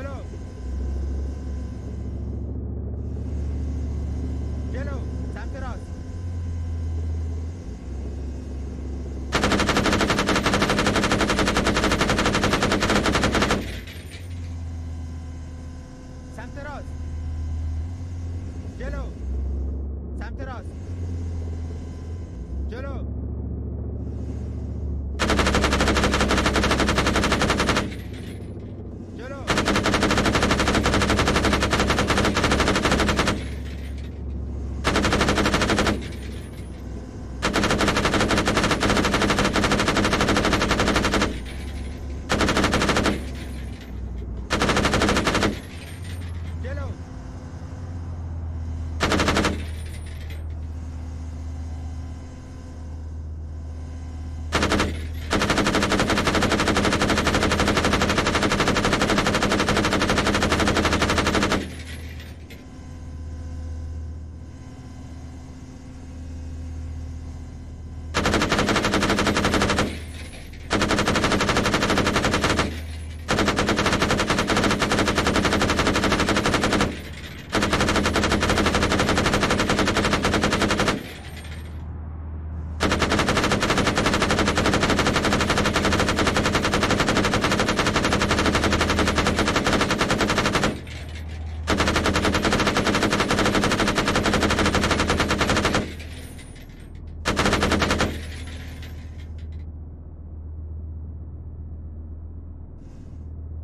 चलो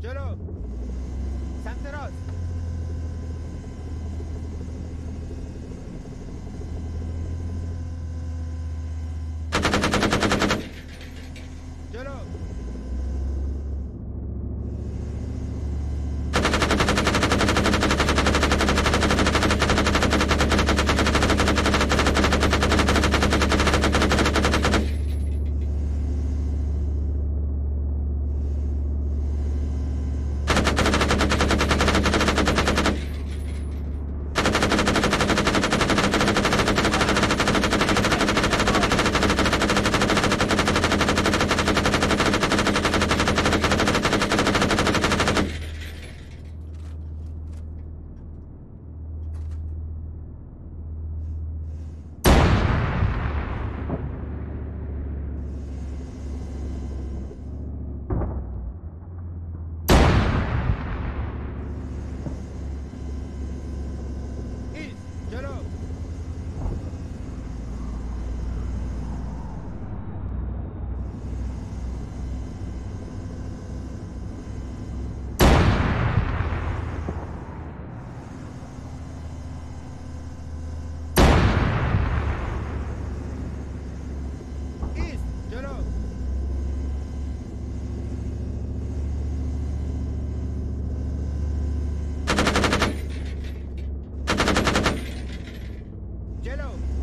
جلو. سمت راست. Jello!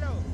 Hello.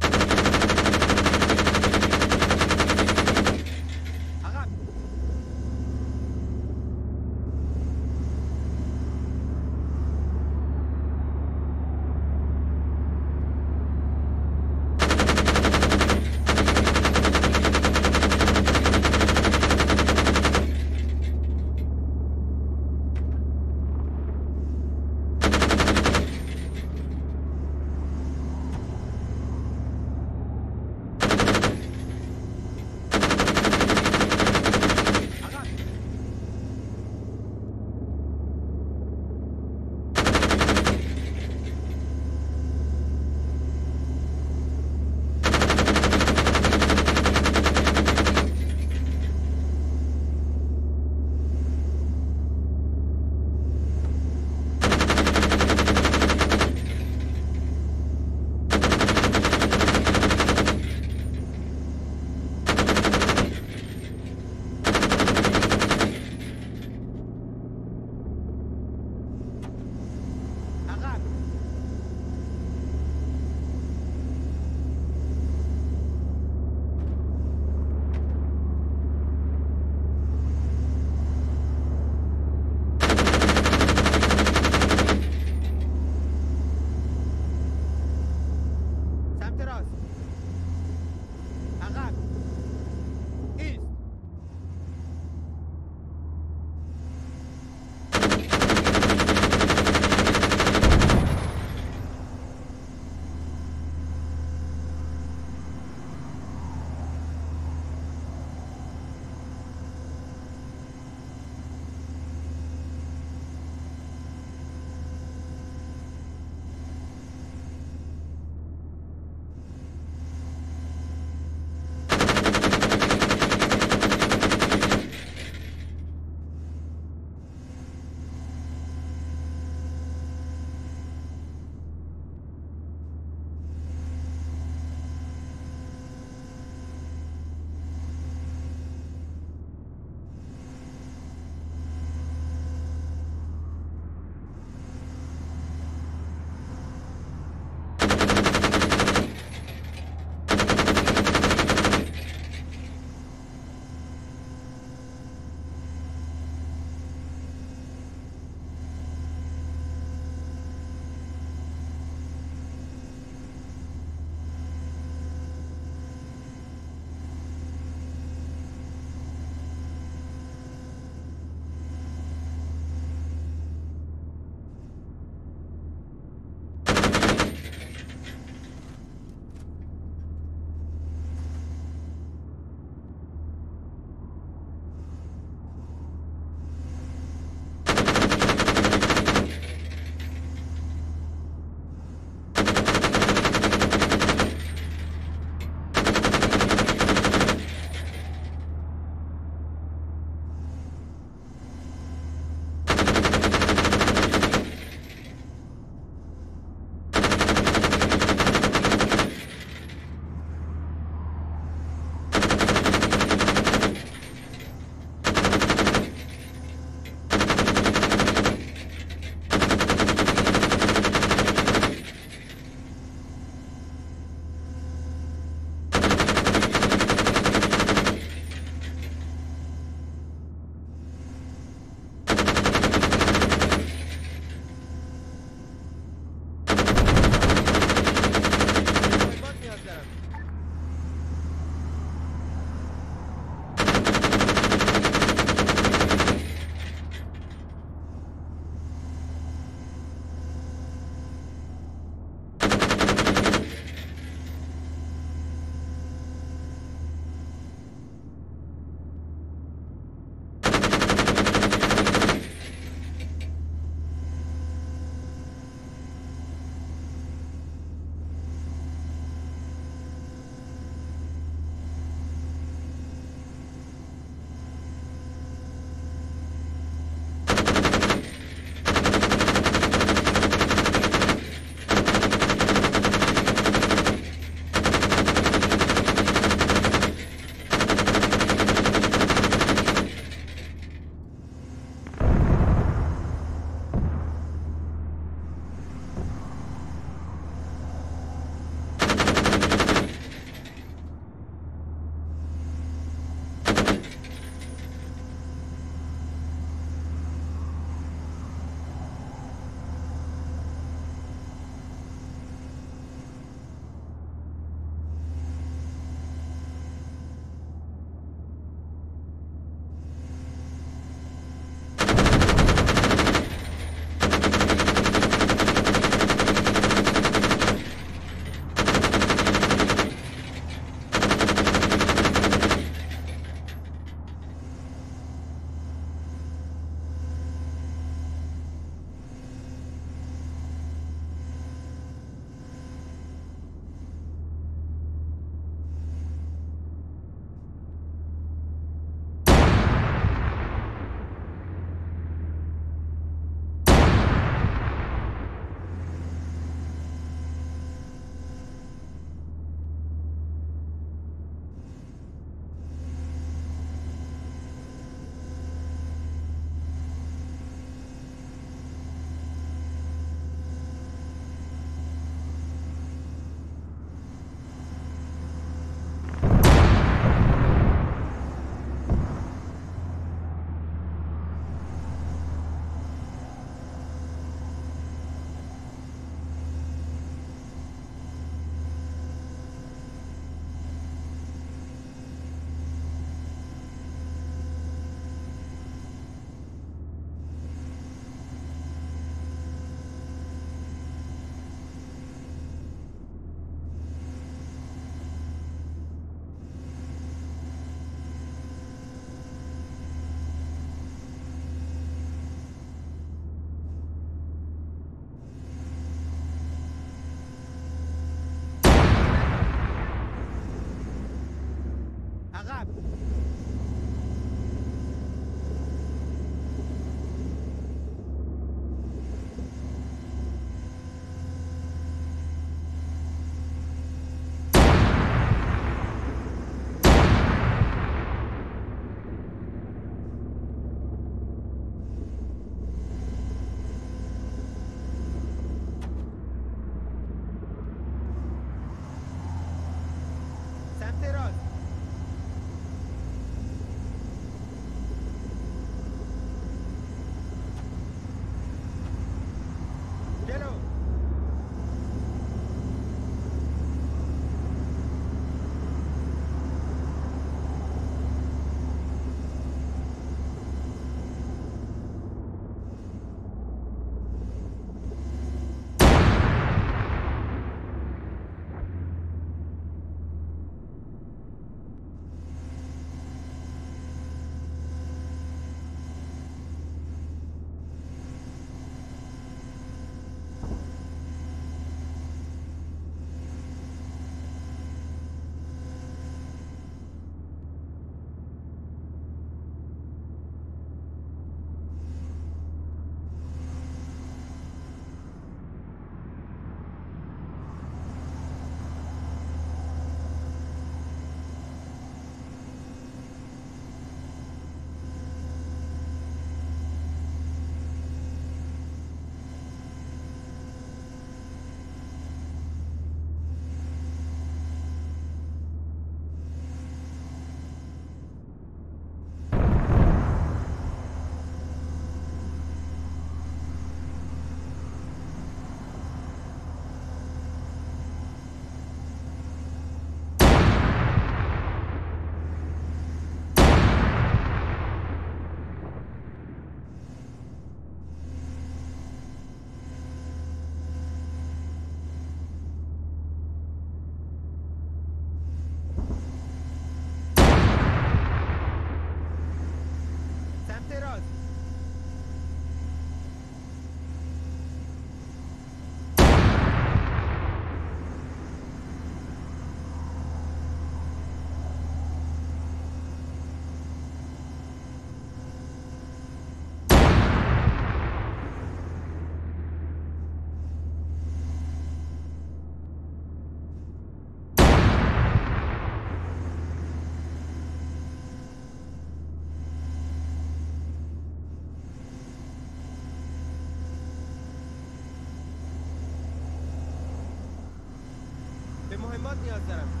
Niyaz Derem.